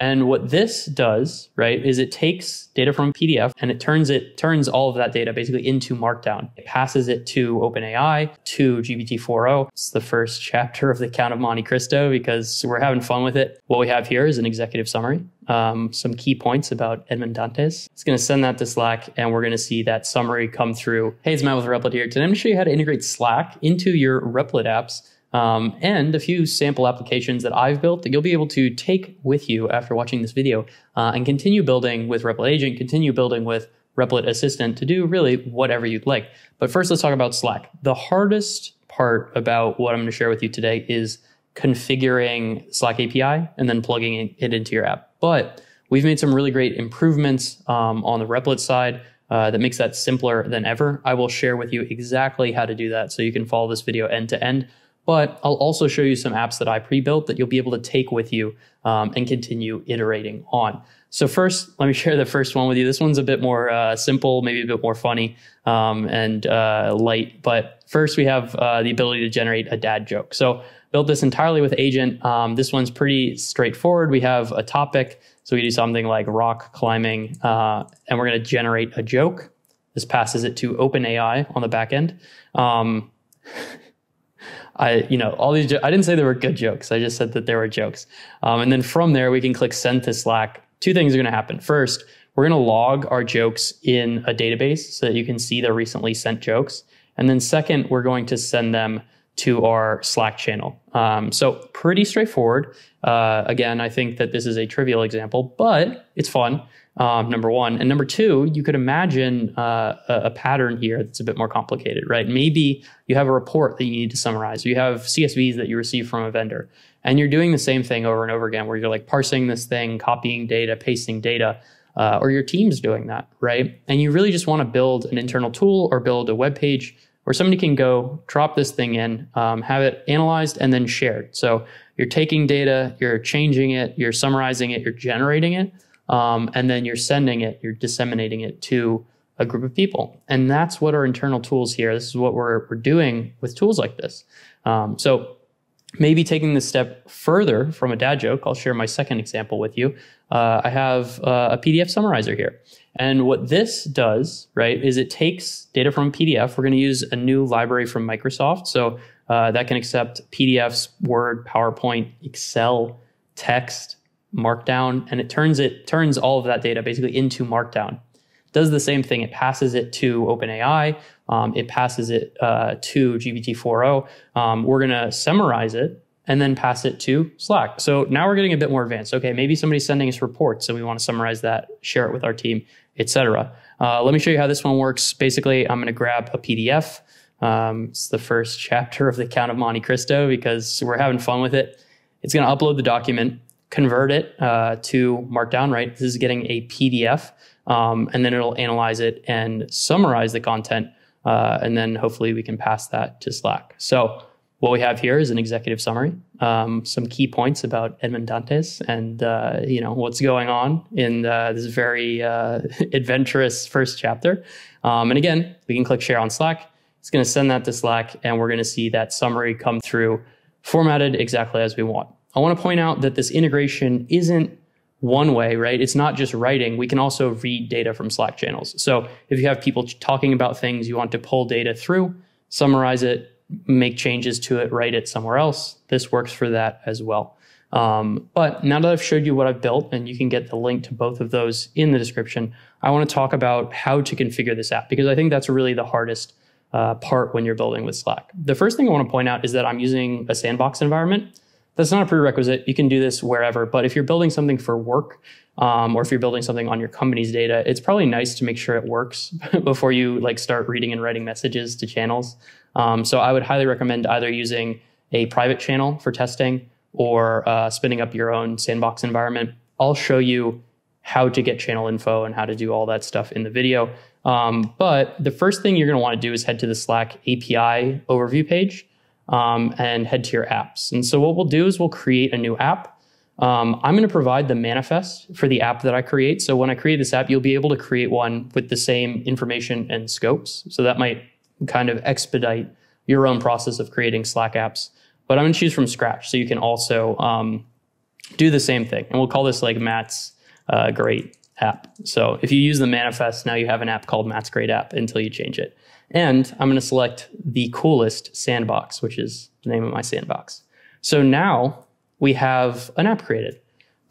And what this does, right, is it takes data from PDF and it turns it turns all of that data basically into Markdown. It passes it to OpenAI, to GPT-4o. It's the first chapter of the Count of Monte Cristo because we're having fun with it. What we have here is an executive summary, um, some key points about Edmond Dantes. It's going to send that to Slack and we're going to see that summary come through. Hey, it's Matt with Replit here. Today I'm going to show you how to integrate Slack into your Replit apps um, and a few sample applications that I've built that you'll be able to take with you after watching this video uh, and continue building with Replit Agent, continue building with Replit Assistant to do really whatever you'd like. But first, let's talk about Slack. The hardest part about what I'm going to share with you today is configuring Slack API and then plugging it into your app. But we've made some really great improvements um, on the Replit side. Uh, that makes that simpler than ever. I will share with you exactly how to do that so you can follow this video end to end. But I'll also show you some apps that I pre-built that you'll be able to take with you um, and continue iterating on. So first, let me share the first one with you. This one's a bit more uh, simple, maybe a bit more funny um, and uh, light. But first, we have uh, the ability to generate a dad joke. So built this entirely with Agent. Um, this one's pretty straightforward. We have a topic. So we do something like rock climbing, uh, and we're going to generate a joke. This passes it to OpenAI on the back end. I, you know, all these, I didn't say they were good jokes. I just said that they were jokes. Um, and then from there, we can click send to Slack. Two things are going to happen. First, we're going to log our jokes in a database so that you can see the recently sent jokes. And then second, we're going to send them to our Slack channel. Um, so pretty straightforward. Uh, again, I think that this is a trivial example, but it's fun um, number one. And number two, you could imagine uh, a, pattern here that's a bit more complicated, right? Maybe you have a report that you need to summarize. You have CSVs that you receive from a vendor, and you're doing the same thing over and over again, where you're like parsing this thing, copying data, pasting data. Uh, or your team's doing that, right? And you really just want to build an internal tool or build a web page where somebody can go drop this thing in, um, have it analyzed, and then shared. So you're taking data, you're changing it, you're summarizing it, you're generating it, um, and then you're sending it, you're disseminating it to a group of people. And that's what our internal tools here, this is what we're, we're doing with tools like this. Um, so maybe taking this step further from a dad joke, I'll share my second example with you. Uh, I have uh, a PDF summarizer here. And what this does, right, is it takes data from PDF. We're going to use a new library from Microsoft. So uh, that can accept PDFs, Word, PowerPoint, Excel, text, Markdown, and it turns it turns all of that data basically into Markdown. Does the same thing. It passes it to OpenAI. Um, it passes it uh, to GPT-4o. Um, we're going to summarize it and then pass it to Slack. So now we're getting a bit more advanced. Okay, maybe somebody's sending us reports, so we want to summarize that, share it with our team, etc. Uh, let me show you how this one works. Basically, I'm going to grab a PDF. Um, it's the first chapter of the Count of Monte Cristo because we're having fun with it. It's going to upload the document convert it uh, to Markdown, right? This is getting a PDF, um, and then it'll analyze it and summarize the content, uh, and then hopefully we can pass that to Slack. So what we have here is an executive summary, um, some key points about Edmond Dantes, and uh, you know what's going on in uh, this very uh, adventurous first chapter. Um, and again, we can click share on Slack. It's going to send that to Slack, and we're going to see that summary come through, formatted exactly as we want. I want to point out that this integration isn't one way, right? It's not just writing. We can also read data from Slack channels. So if you have people talking about things, you want to pull data through, summarize it, make changes to it, write it somewhere else. This works for that as well. Um, but now that I've showed you what I've built, and you can get the link to both of those in the description, I want to talk about how to configure this app because I think that's really the hardest uh, part when you're building with Slack. The first thing I want to point out is that I'm using a sandbox environment. That's not a prerequisite. You can do this wherever. But if you're building something for work, um, or if you're building something on your company's data, it's probably nice to make sure it works before you like start reading and writing messages to channels. Um, so I would highly recommend either using a private channel for testing or uh, spinning up your own sandbox environment. I'll show you how to get channel info and how to do all that stuff in the video. Um, but the first thing you're going to want to do is head to the Slack API overview page um, and head to your apps. And so what we'll do is we'll create a new app. Um, I'm going to provide the manifest for the app that I create. So when I create this app, you'll be able to create one with the same information and scopes. So that might kind of expedite your own process of creating Slack apps. But I'm going to choose from scratch. So you can also um, do the same thing. And we'll call this like Matt's uh, great app. So if you use the manifest, now you have an app called Matt's great app until you change it. And I'm going to select the coolest sandbox, which is the name of my sandbox. So now we have an app created.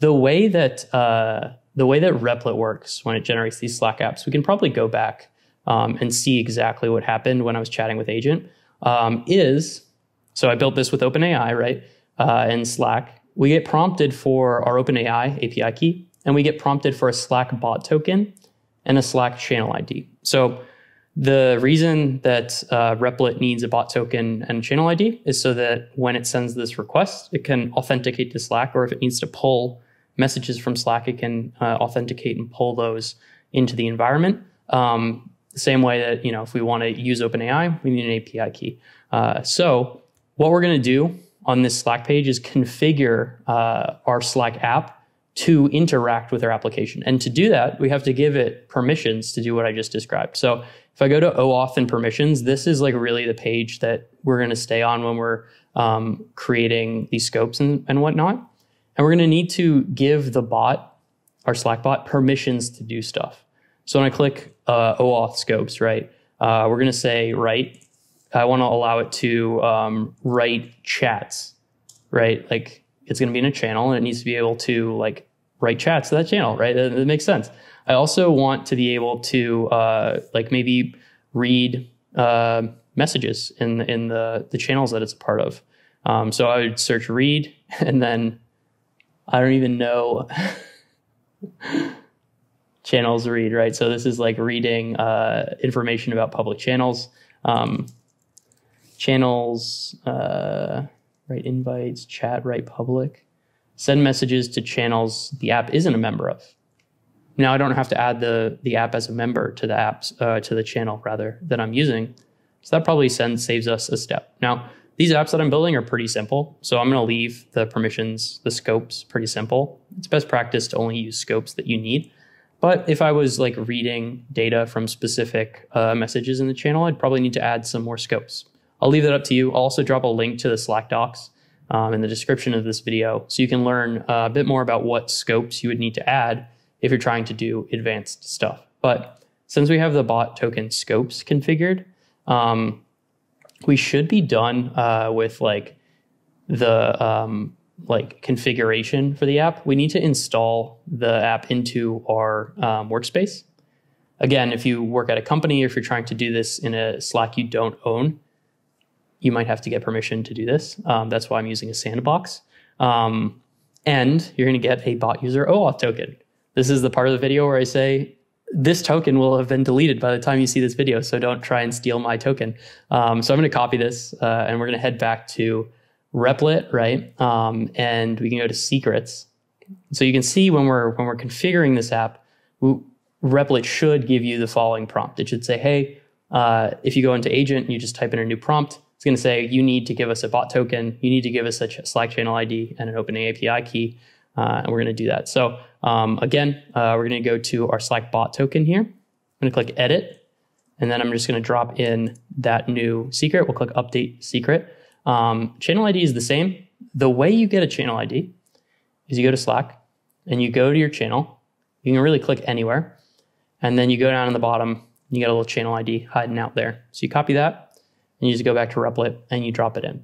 The way that uh, the way that Replit works when it generates these Slack apps, we can probably go back um, and see exactly what happened when I was chatting with Agent. Um, is so I built this with OpenAI, right? Uh, Slack. We get prompted for our OpenAI API key, and we get prompted for a Slack bot token and a Slack channel ID. So the reason that uh, Replit needs a bot token and channel ID is so that when it sends this request, it can authenticate to Slack, or if it needs to pull messages from Slack, it can uh, authenticate and pull those into the environment. Um, the same way that you know, if we want to use OpenAI, we need an API key. Uh, so what we're going to do on this Slack page is configure uh, our Slack app to interact with our application. And to do that, we have to give it permissions to do what I just described. So if I go to OAuth and permissions, this is like really the page that we're going to stay on when we're um, creating these scopes and, and whatnot. And we're going to need to give the bot, our Slack bot, permissions to do stuff. So when I click uh, OAuth scopes, right, uh, we're going to say write I want to allow it to um, write chats, right? Like it's going to be in a channel and it needs to be able to like write chats to that channel, right? That, that makes sense. I also want to be able to uh, like maybe read uh, messages in in the the channels that it's a part of. Um, so I would search read and then I don't even know channels read, right? So this is like reading uh, information about public channels. Um, channels, uh, write invites, chat, write public, send messages to channels the app isn't a member of. Now I don't have to add the the app as a member to the apps uh, to the channel rather that I'm using. So that probably sends saves us a step. Now these apps that I'm building are pretty simple, so I'm going to leave the permissions, the scopes pretty simple. It's best practice to only use scopes that you need. But if I was like reading data from specific uh, messages in the channel, I'd probably need to add some more scopes. I'll leave that up to you. I'll also drop a link to the Slack docs um, in the description of this video so you can learn uh, a bit more about what scopes you would need to add if you're trying to do advanced stuff. But since we have the bot token scopes configured, um, we should be done uh, with like the um, like configuration for the app. We need to install the app into our um, workspace. Again, if you work at a company, or if you're trying to do this in a Slack you don't own, you might have to get permission to do this. Um, that's why I'm using a sandbox. Um, and you're going to get a bot user OAuth token. This is the part of the video where I say this token will have been deleted by the time you see this video, so don't try and steal my token. Um, so I'm going to copy this, uh, and we're going to head back to Replit, right? Um, and we can go to secrets. So you can see when we're when we're configuring this app, we, Replit should give you the following prompt. It should say, "Hey, uh, if you go into Agent, and you just type in a new prompt it's going to say you need to give us a bot token, you need to give us a Slack channel ID and an open API key, uh, and we're going to do that. So um, again, uh, we're going to go to our Slack bot token here. I'm going to click Edit, and then I'm just going to drop in that new secret. We'll click Update Secret. Um, channel ID is the same. The way you get a channel ID is you go to Slack and you go to your channel. You can really click anywhere, and then you go down on the bottom. You get a little channel ID hiding out there. So you copy that, you just go back to Replit and you drop it in.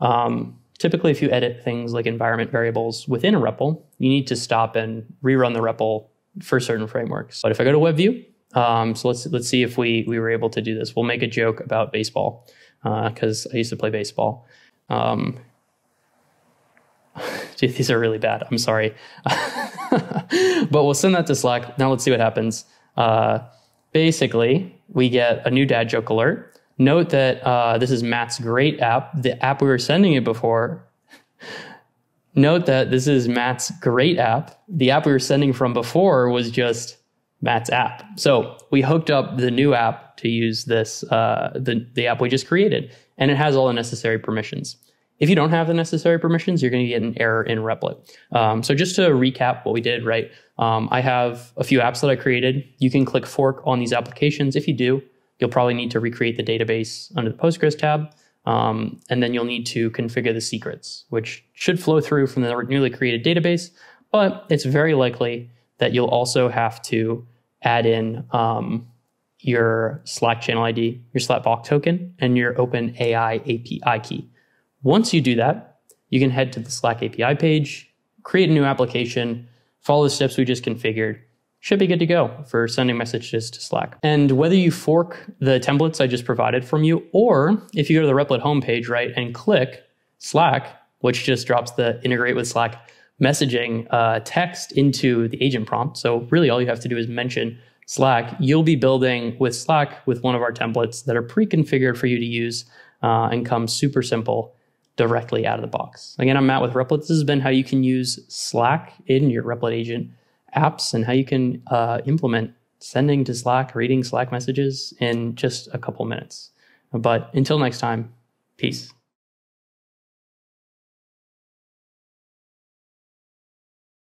Um, typically, if you edit things like environment variables within a REPL, you need to stop and rerun the REPL for certain frameworks. But if I go to WebView, um, so let's let's see if we we were able to do this. We'll make a joke about baseball because uh, I used to play baseball. Um, these are really bad. I'm sorry. but we'll send that to Slack. Now let's see what happens. Uh, basically, we get a new dad joke alert. Note that uh, this is Matt's great app, the app we were sending it before. Note that this is Matt's great app. The app we were sending from before was just Matt's app. So we hooked up the new app to use this, uh, the, the app we just created, and it has all the necessary permissions. If you don't have the necessary permissions, you're going to get an error in Replit. Um, so just to recap what we did, right? Um, I have a few apps that I created. You can click fork on these applications. If you do, You'll probably need to recreate the database under the Postgres tab. Um, and then you'll need to configure the secrets, which should flow through from the newly created database. But it's very likely that you'll also have to add in um, your Slack channel ID, your Slack token, and your OpenAI API key. Once you do that, you can head to the Slack API page, create a new application, follow the steps we just configured, should be good to go for sending messages to Slack. And whether you fork the templates I just provided from you, or if you go to the Replit homepage, right, and click Slack, which just drops the integrate with Slack messaging uh, text into the agent prompt. So really all you have to do is mention Slack. You'll be building with Slack with one of our templates that are pre-configured for you to use uh, and come super simple directly out of the box. Again, I'm Matt with Replit. This has been how you can use Slack in your Replit agent apps and how you can uh, implement sending to Slack, reading Slack messages in just a couple minutes. But until next time, peace.